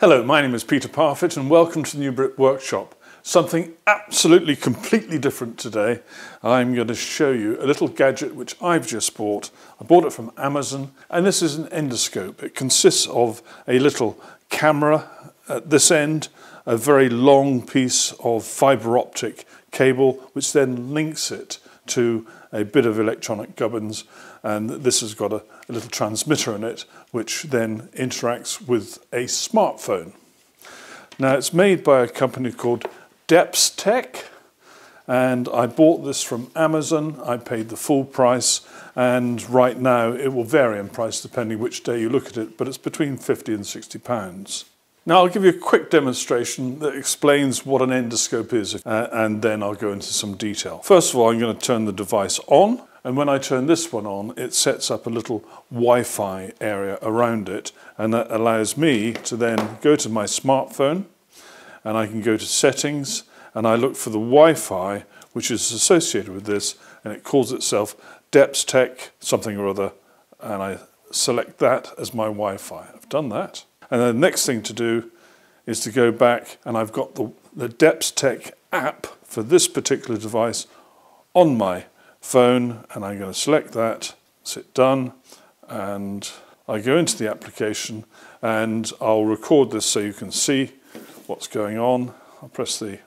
Hello, my name is Peter Parfitt and welcome to the New Brit Workshop. Something absolutely completely different today. I'm going to show you a little gadget which I've just bought. I bought it from Amazon and this is an endoscope. It consists of a little camera at this end, a very long piece of fibre optic cable which then links it to a bit of electronic gubbins and this has got a, a little transmitter in it which then interacts with a smartphone. Now it's made by a company called Depstech and I bought this from Amazon. I paid the full price and right now it will vary in price depending which day you look at it, but it's between 50 and 60 pounds. Now I'll give you a quick demonstration that explains what an endoscope is uh, and then I'll go into some detail. First of all, I'm going to turn the device on and when I turn this one on, it sets up a little Wi-Fi area around it and that allows me to then go to my smartphone and I can go to settings and I look for the Wi-Fi which is associated with this and it calls itself Depstech something or other and I select that as my Wi-Fi. I've done that. And the next thing to do is to go back and I've got the, the Depstech app for this particular device on my phone and I'm going to select that, sit done and I go into the application and I'll record this so you can see what's going on. I'll press the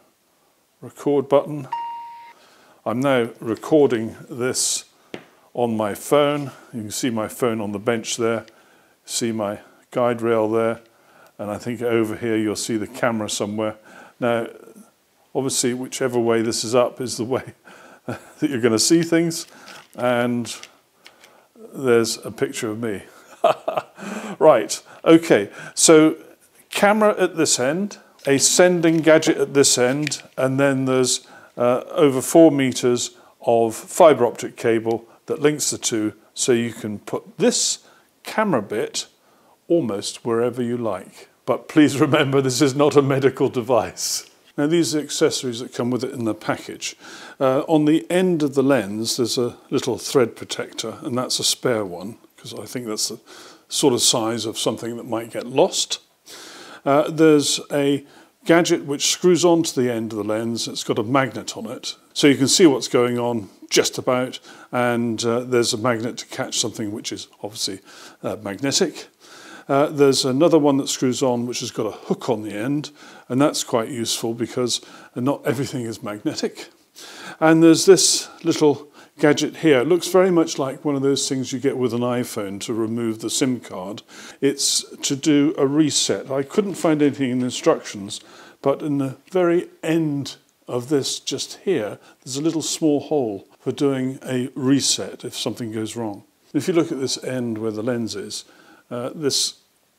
record button. I'm now recording this on my phone. You can see my phone on the bench there, see my guide rail there, and I think over here you'll see the camera somewhere. Now, obviously, whichever way this is up is the way that you're going to see things, and there's a picture of me. right, okay, so camera at this end, a sending gadget at this end, and then there's uh, over four meters of fiber optic cable that links the two so you can put this camera bit almost wherever you like. But please remember this is not a medical device. Now these are accessories that come with it in the package. Uh, on the end of the lens there's a little thread protector and that's a spare one because I think that's the sort of size of something that might get lost. Uh, there's a gadget which screws onto the end of the lens. It's got a magnet on it so you can see what's going on just about and uh, there's a magnet to catch something which is obviously uh, magnetic. Uh, there's another one that screws on which has got a hook on the end and that's quite useful because not everything is magnetic. And there's this little gadget here. It looks very much like one of those things you get with an iPhone to remove the SIM card. It's to do a reset. I couldn't find anything in the instructions, but in the very end of this just here, there's a little small hole for doing a reset if something goes wrong. If you look at this end where the lens is, uh, this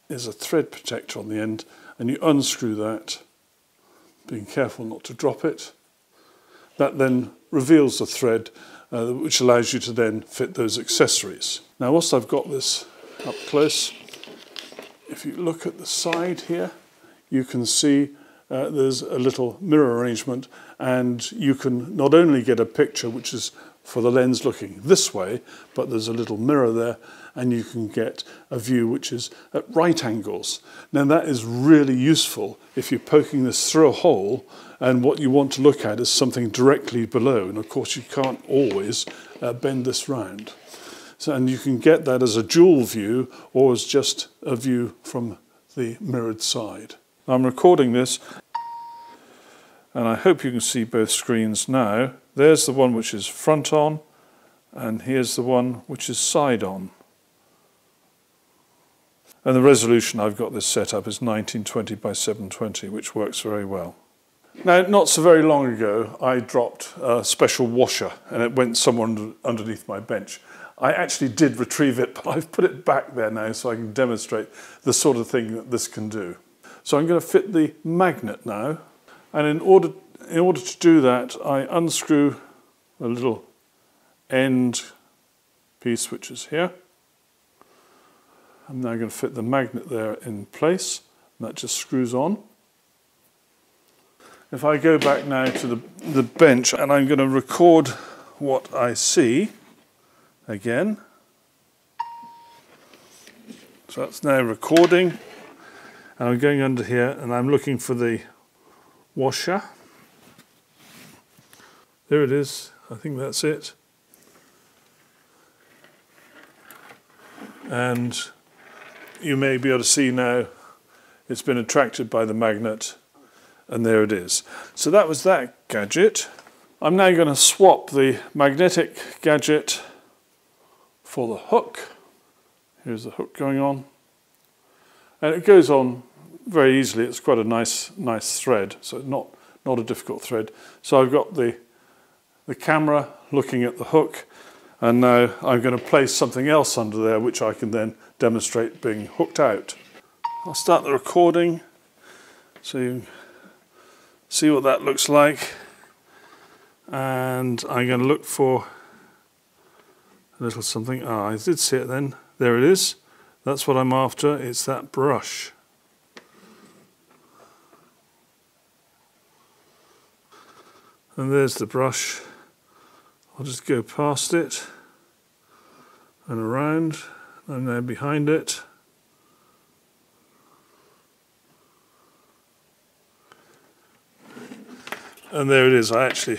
is a thread protector on the end and you unscrew that, being careful not to drop it. That then reveals the thread uh, which allows you to then fit those accessories. Now whilst I've got this up close, if you look at the side here, you can see uh, there's a little mirror arrangement and you can not only get a picture which is for the lens looking this way, but there's a little mirror there and you can get a view which is at right angles. Now that is really useful if you're poking this through a hole and what you want to look at is something directly below. And of course you can't always uh, bend this round. So, and you can get that as a dual view or as just a view from the mirrored side. I'm recording this and I hope you can see both screens now. There's the one which is front on and here's the one which is side on. And the resolution I've got this set up is 1920 by 720, which works very well. Now, not so very long ago, I dropped a special washer and it went somewhere underneath my bench. I actually did retrieve it, but I've put it back there now so I can demonstrate the sort of thing that this can do. So I'm going to fit the magnet now. And in order, in order to do that, I unscrew a little end piece, which is here. I'm now going to fit the magnet there in place. And that just screws on. If I go back now to the, the bench and I'm going to record what I see again. So that's now recording And I'm going under here and I'm looking for the washer. There it is. I think that's it. And you may be able to see now it's been attracted by the magnet and there it is. So that was that gadget. I'm now going to swap the magnetic gadget for the hook. Here's the hook going on. And it goes on very easily. It's quite a nice, nice thread, so not, not a difficult thread. So I've got the, the camera looking at the hook, and now I'm going to place something else under there, which I can then demonstrate being hooked out. I'll start the recording so you see what that looks like. And I'm going to look for a little something. Ah, I did see it then. There it is. That's what I'm after. It's that brush. And there's the brush. I'll just go past it and around. I'm now behind it. And there it is. I actually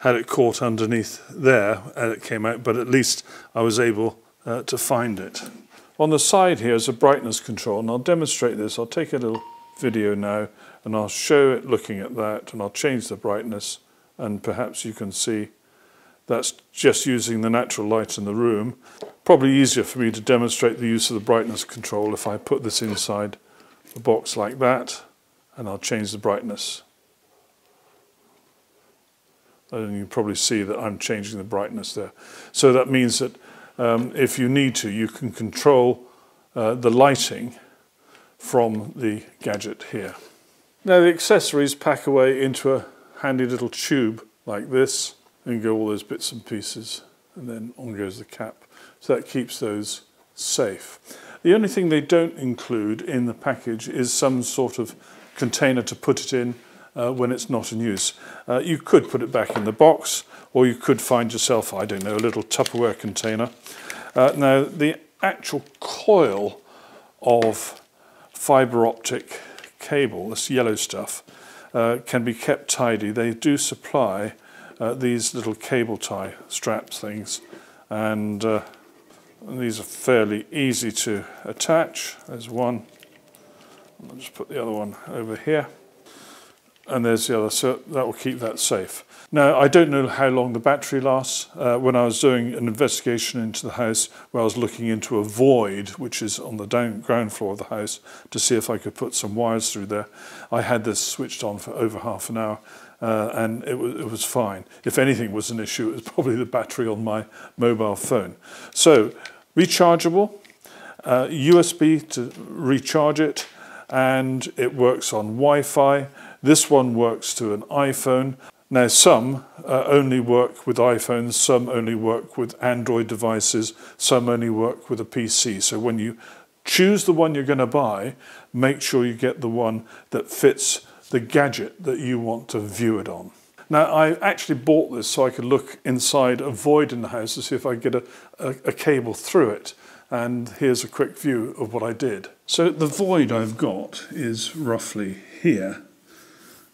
had it caught underneath there and it came out, but at least I was able uh, to find it. On the side here is a brightness control, and I'll demonstrate this. I'll take a little video now and I'll show it looking at that and I'll change the brightness and perhaps you can see that's just using the natural light in the room. Probably easier for me to demonstrate the use of the brightness control if I put this inside the box like that and I'll change the brightness. And you probably see that I'm changing the brightness there. So that means that um, if you need to, you can control uh, the lighting from the gadget here. Now the accessories pack away into a handy little tube like this and go all those bits and pieces and then on goes the cap. So that keeps those safe. The only thing they don't include in the package is some sort of container to put it in uh, when it's not in use. Uh, you could put it back in the box or you could find yourself, I don't know, a little Tupperware container. Uh, now the actual coil of fibre optic cable, this yellow stuff, uh, can be kept tidy. They do supply uh, these little cable tie straps things and uh, these are fairly easy to attach. There's one. I'll just put the other one over here and there's the other, so that will keep that safe. Now, I don't know how long the battery lasts. Uh, when I was doing an investigation into the house, where I was looking into a void, which is on the down, ground floor of the house, to see if I could put some wires through there, I had this switched on for over half an hour, uh, and it was, it was fine. If anything was an issue, it was probably the battery on my mobile phone. So, rechargeable, uh, USB to recharge it, and it works on Wi-Fi. This one works to an iPhone. Now some uh, only work with iPhones, some only work with Android devices, some only work with a PC. So when you choose the one you're going to buy, make sure you get the one that fits the gadget that you want to view it on. Now I actually bought this so I could look inside a void in the house to see if I could get a, a, a cable through it. And here's a quick view of what I did. So the void I've got is roughly here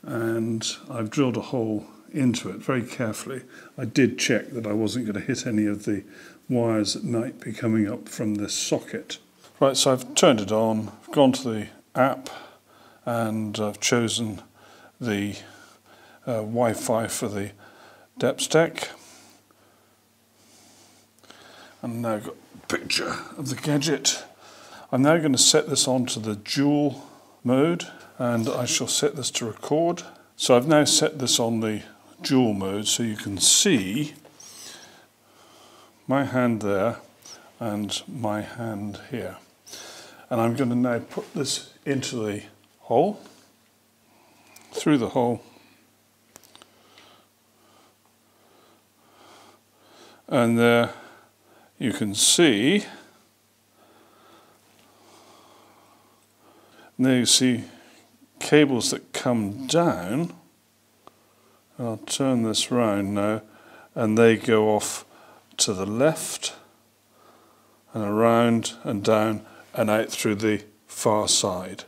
and I've drilled a hole into it very carefully. I did check that I wasn't going to hit any of the wires that might be coming up from this socket. Right, so I've turned it on, I've gone to the app, and I've chosen the uh, Wi-Fi for the DepsTech. And now I've got a picture of the gadget. I'm now going to set this onto the dual mode and I shall set this to record. So I've now set this on the dual mode so you can see my hand there and my hand here. And I'm going to now put this into the hole, through the hole, and there you can see, there you see cables that come down, I'll turn this round now, and they go off to the left and around and down and out through the far side.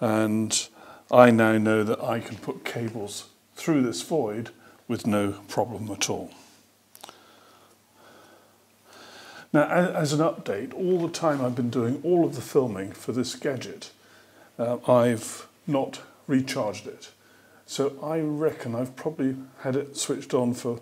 and I now know that I can put cables through this void with no problem at all. Now, as an update, all the time I've been doing all of the filming for this gadget, uh, I've not recharged it. So I reckon I've probably had it switched on for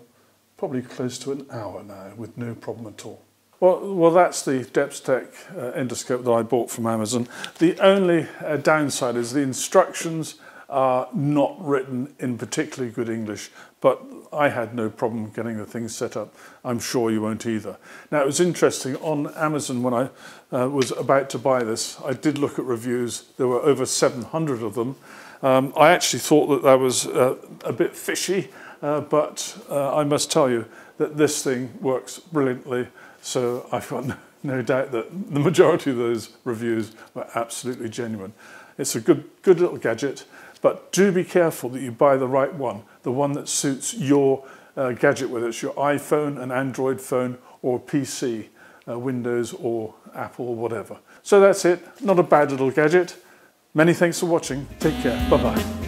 probably close to an hour now with no problem at all. Well, well that's the Depstech uh, endoscope that I bought from Amazon. The only uh, downside is the instructions are not written in particularly good English, but I had no problem getting the thing set up. I'm sure you won't either. Now, it was interesting, on Amazon when I uh, was about to buy this, I did look at reviews. There were over 700 of them. Um, I actually thought that that was uh, a bit fishy, uh, but uh, I must tell you that this thing works brilliantly. So I've got no, no doubt that the majority of those reviews were absolutely genuine. It's a good, good little gadget. But do be careful that you buy the right one, the one that suits your uh, gadget, whether it's your iPhone, an Android phone, or PC, uh, Windows or Apple or whatever. So that's it. Not a bad little gadget. Many thanks for watching. Take care. Bye-bye.